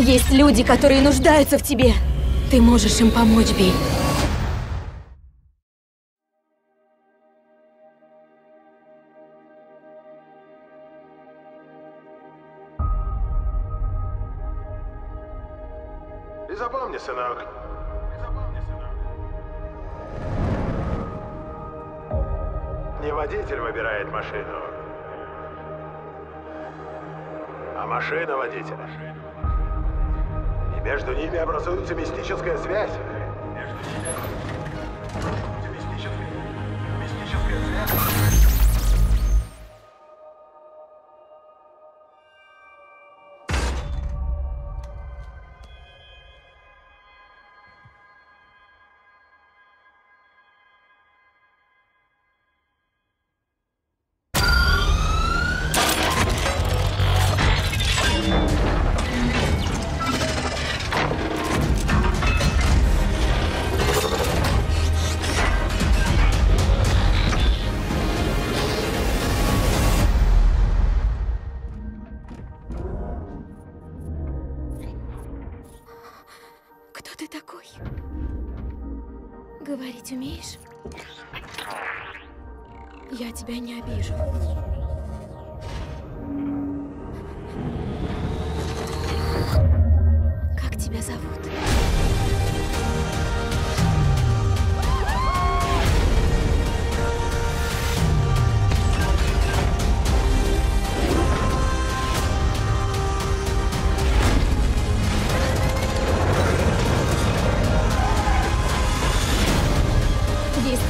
Есть люди, которые нуждаются в тебе. Ты можешь им помочь, Би. И запомни, сынок. И запомни, сынок. Не водитель выбирает машину, а машина водителя. Между ними образуется мистическая связь. Ты такой? Говорить умеешь? Я тебя не обижу.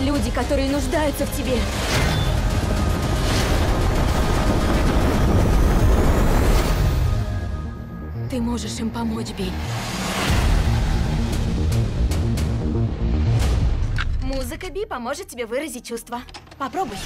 Люди, которые нуждаются в тебе. Ты можешь им помочь, Би. Музыка Би поможет тебе выразить чувства. Попробуй.